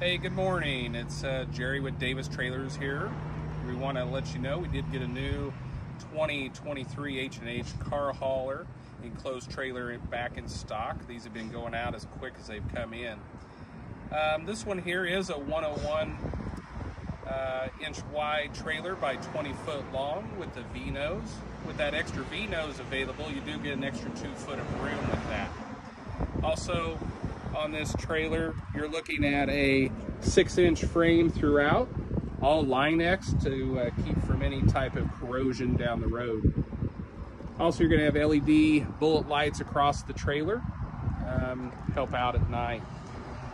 Hey, good morning. It's uh, Jerry with Davis Trailers here. We want to let you know we did get a new 2023 H&H car hauler enclosed trailer back in stock. These have been going out as quick as they've come in. Um, this one here is a 101 uh, inch wide trailer by 20 foot long with the V-nose. With that extra V-nose available, you do get an extra two foot of room with that. Also, on this trailer, you're looking at a six inch frame throughout, all Line-X to uh, keep from any type of corrosion down the road. Also, you're gonna have LED bullet lights across the trailer, um, help out at night.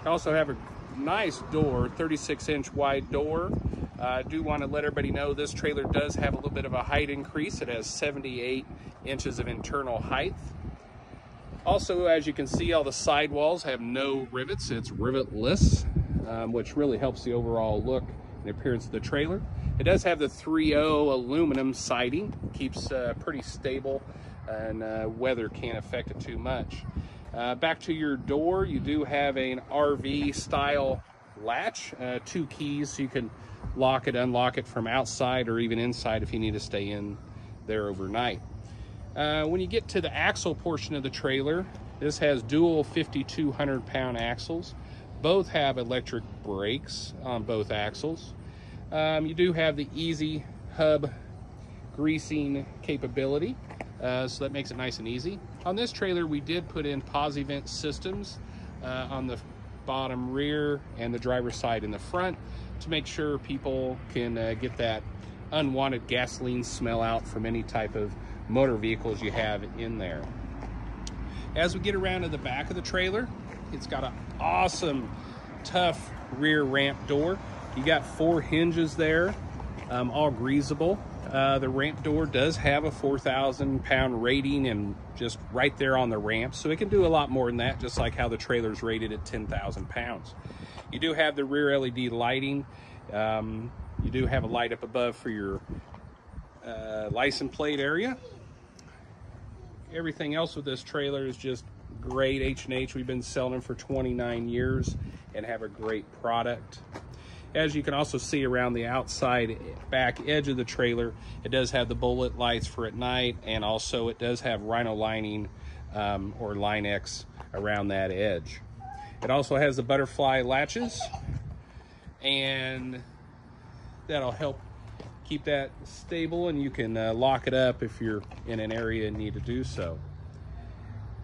You also have a nice door, 36 inch wide door. Uh, I do want to let everybody know this trailer does have a little bit of a height increase. It has 78 inches of internal height. Also, as you can see, all the sidewalls have no rivets. It's rivetless, um, which really helps the overall look and appearance of the trailer. It does have the 3.0 aluminum siding, keeps uh, pretty stable and uh, weather can't affect it too much. Uh, back to your door, you do have an RV style latch, uh, two keys so you can lock it, unlock it from outside or even inside if you need to stay in there overnight. Uh, when you get to the axle portion of the trailer, this has dual 5,200 pound axles. Both have electric brakes on both axles. Um, you do have the easy hub greasing capability, uh, so that makes it nice and easy. On this trailer, we did put in PosiVent systems uh, on the bottom rear and the driver's side in the front to make sure people can uh, get that unwanted gasoline smell out from any type of motor vehicles you have in there. As we get around to the back of the trailer, it's got an awesome, tough rear ramp door. You got four hinges there, um, all greasable. Uh, the ramp door does have a 4,000 pound rating and just right there on the ramp. So it can do a lot more than that, just like how the trailer's rated at 10,000 pounds. You do have the rear LED lighting. Um, you do have a light up above for your uh, license plate area. Everything else with this trailer is just great H&H. We've been selling them for 29 years and have a great product. As you can also see around the outside back edge of the trailer, it does have the bullet lights for at night and also it does have rhino lining um, or Line-X around that edge. It also has the butterfly latches and that'll help keep that stable and you can uh, lock it up if you're in an area and need to do so.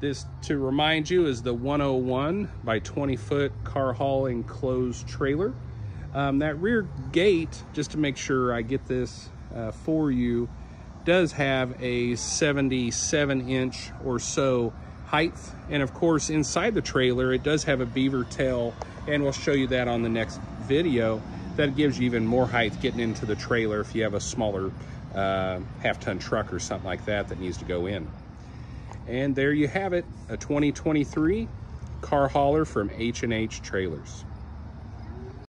This, to remind you, is the 101 by 20 foot car haul enclosed trailer. Um, that rear gate, just to make sure I get this uh, for you, does have a 77 inch or so height. And of course, inside the trailer, it does have a beaver tail, and we'll show you that on the next video that gives you even more height getting into the trailer if you have a smaller uh, half-ton truck or something like that that needs to go in. And there you have it, a 2023 car hauler from H&H Trailers.